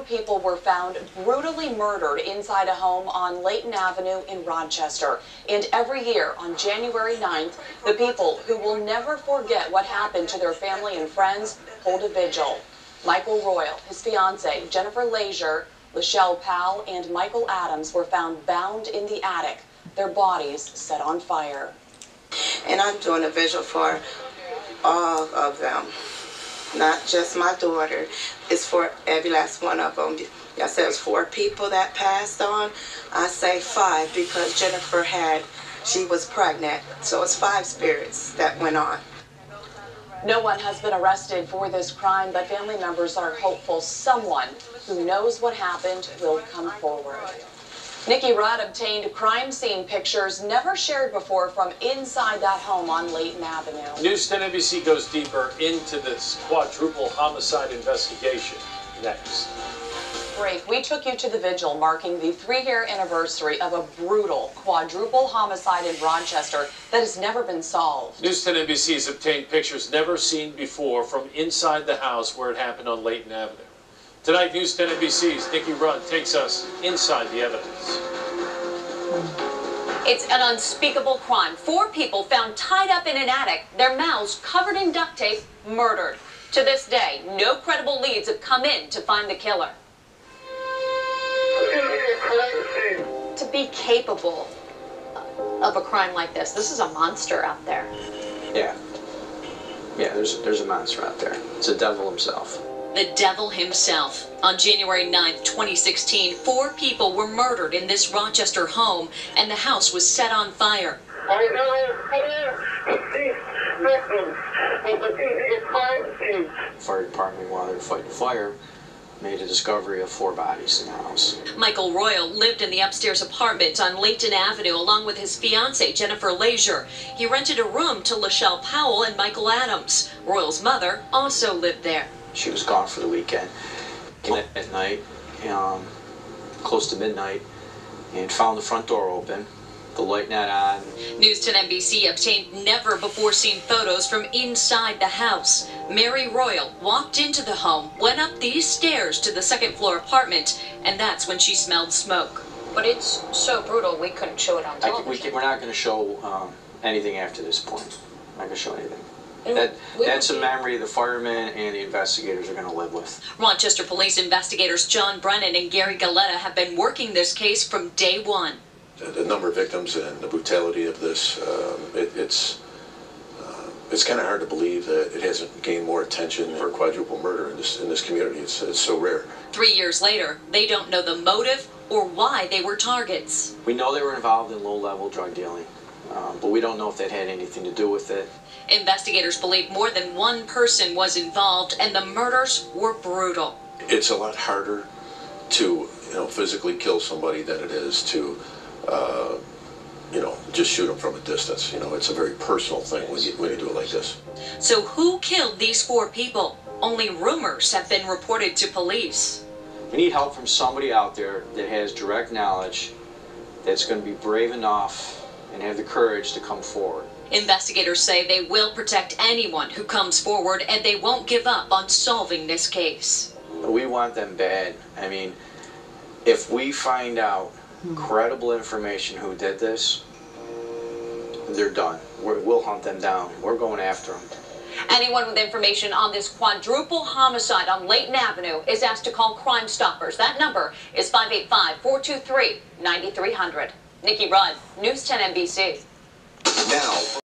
people were found brutally murdered inside a home on Leighton Avenue in Rochester. And every year on January 9th, the people who will never forget what happened to their family and friends hold a vigil. Michael Royal, his fiancee, Jennifer Leisure, Lachelle Powell, and Michael Adams were found bound in the attic, their bodies set on fire. And I'm doing a vigil for all of them, not just my daughter. It's for every last one of them. Y'all said it was four people that passed on. I say five because Jennifer had, she was pregnant. So it's five spirits that went on. No one has been arrested for this crime, but family members are hopeful someone who knows what happened will come forward. Nikki Rudd obtained crime scene pictures never shared before from inside that home on Leighton Avenue. News 10 NBC goes deeper into this quadruple homicide investigation next. Break. We took you to the vigil marking the three-year anniversary of a brutal quadruple homicide in Rochester that has never been solved. News 10 NBC has obtained pictures never seen before from inside the house where it happened on Leighton Avenue. Tonight, News 10 NBC's Nikki Rudd takes us inside the evidence. It's an unspeakable crime. Four people found tied up in an attic, their mouths covered in duct tape, murdered. To this day, no credible leads have come in to find the killer. To be capable of a crime like this, this is a monster out there. Yeah. Yeah, there's there's a monster out there. It's a devil himself. The devil himself. On January 9th, 2016, four people were murdered in this Rochester home, and the house was set on fire. I know these victims, but it's crime Fire department wanted to fight the fire, made a discovery of four bodies in the house. Michael Royal lived in the upstairs apartment on Leighton Avenue along with his fiancee, Jennifer Leisure. He rented a room to Lachelle Powell and Michael Adams. Royal's mother also lived there. She was gone for the weekend. Came at, at night, um, close to midnight, and found the front door open, the light not on. News 10 NBC obtained never before seen photos from inside the house. Mary Royal walked into the home, went up these stairs to the second floor apartment, and that's when she smelled smoke. But it's so brutal we couldn't show it on I, television. we, can- we're not going to show um, anything after this point. I'm Not going to show anything. And That, we that's a memory the firemen and the investigators are going to live with. Rochester police investigators John Brennan and Gary Galetta have been working this case from day one. the number of victims and the brutality of this, um, it, it's uh, it's kind of hard to believe that it hasn't gained more attention for quadruple murder in this in this community. It's, it's so rare. Three years later, they don't know the motive or why they were targets. We know they were involved in low-level drug dealing, um, but we don't know if that had anything to do with it. Investigators believe more than one person was involved and the murders were brutal. It's a lot harder to you know physically kill somebody than it is to uh, you know just shoot them from a distance. You know, it's a very personal thing when you when you do it like this. So, who killed these four people? Only rumors have been reported to police. We need help from somebody out there that has direct knowledge, that's going to be brave enough and have the courage to come forward. Investigators say they will protect anyone who comes forward and they won't give up on solving this case. We want them bad. I mean, if we find out hmm. credible information who did this, they're done. We're, we'll hunt them down. We're going after them. Anyone with information on this quadruple homicide on Leighton Avenue is asked to call Crime Stoppers. That number is 585 423 9300. Nikki Rudd, News 10 NBC. Now.